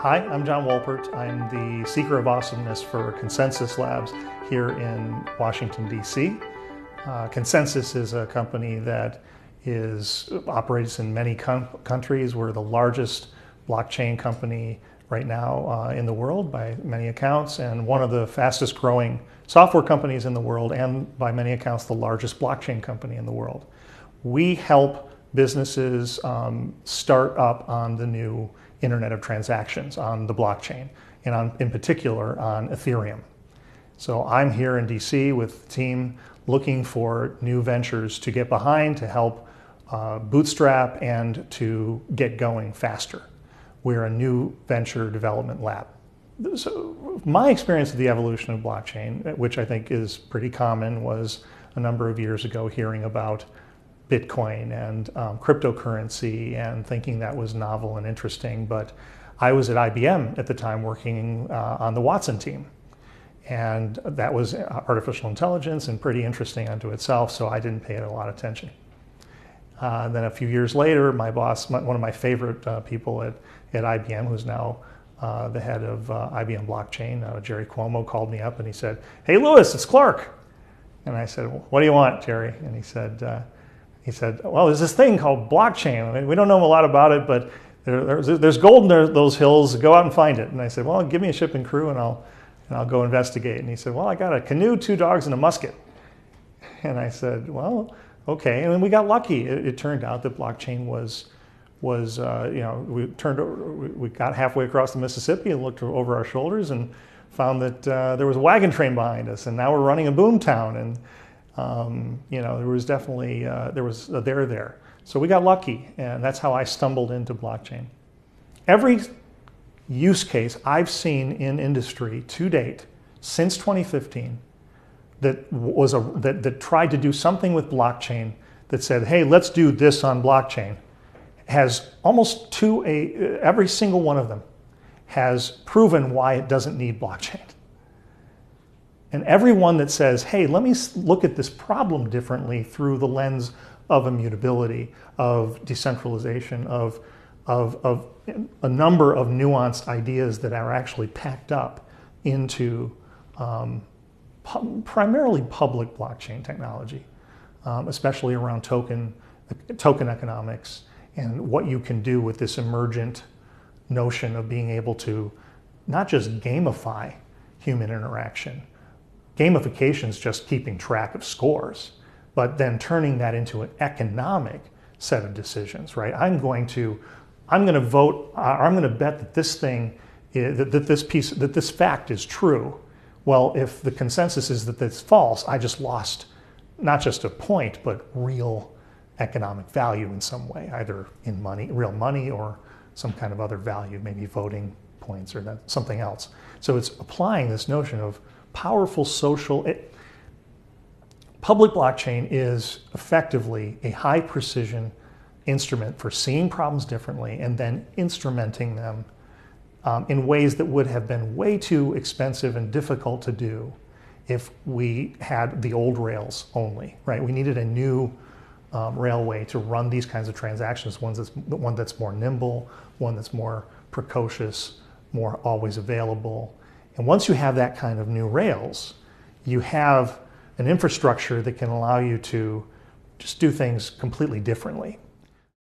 Hi, I'm John Wolpert. I'm the Seeker of Awesomeness for ConsenSys Labs here in Washington, D.C. Uh, ConsenSys is a company that is operates in many countries. We're the largest blockchain company right now uh, in the world by many accounts, and one of the fastest growing software companies in the world, and by many accounts, the largest blockchain company in the world. We help businesses um, start up on the new Internet of Transactions on the blockchain, and on, in particular on Ethereum. So I'm here in DC with the team looking for new ventures to get behind to help uh, bootstrap and to get going faster. We're a new venture development lab. So my experience of the evolution of blockchain, which I think is pretty common, was a number of years ago hearing about Bitcoin and um, cryptocurrency and thinking that was novel and interesting. But I was at IBM at the time working uh, on the Watson team. And that was artificial intelligence and pretty interesting unto itself, so I didn't pay it a lot of attention. Uh, then a few years later, my boss, my, one of my favorite uh, people at, at IBM, who's now uh, the head of uh, IBM Blockchain, uh, Jerry Cuomo, called me up and he said, Hey, Lewis, it's Clark. And I said, What do you want, Jerry? And he said, uh, he said, Well, there's this thing called blockchain. I mean, we don't know a lot about it, but there, there's, there's gold in there, those hills. Go out and find it. And I said, Well, give me a ship and crew and I'll, and I'll go investigate. And he said, Well, I got a canoe, two dogs, and a musket. And I said, Well, okay. And we got lucky. It, it turned out that blockchain was, was uh, you know, we turned, we got halfway across the Mississippi and looked over our shoulders and found that uh, there was a wagon train behind us. And now we're running a boom town. And um, you know, there was definitely, uh, there was a there there. So we got lucky, and that's how I stumbled into blockchain. Every use case I've seen in industry to date since 2015 that was a, that, that tried to do something with blockchain that said, hey, let's do this on blockchain, has almost to a, every single one of them has proven why it doesn't need blockchain. And everyone that says, hey, let me look at this problem differently through the lens of immutability, of decentralization, of, of, of a number of nuanced ideas that are actually packed up into um, pu primarily public blockchain technology, um, especially around token, token economics and what you can do with this emergent notion of being able to not just gamify human interaction, Gamification is just keeping track of scores, but then turning that into an economic set of decisions, right? I'm going to, I'm going to vote, uh, I'm going to bet that this thing, is, that, that this piece, that this fact is true. Well, if the consensus is that it's false, I just lost not just a point, but real economic value in some way, either in money, real money, or some kind of other value, maybe voting points or that, something else. So it's applying this notion of powerful social. It, public blockchain is effectively a high precision instrument for seeing problems differently and then instrumenting them um, in ways that would have been way too expensive and difficult to do if we had the old rails only, right? We needed a new um, railway to run these kinds of transactions, one that's, one that's more nimble, one that's more precocious, more always available, and once you have that kind of new rails, you have an infrastructure that can allow you to just do things completely differently.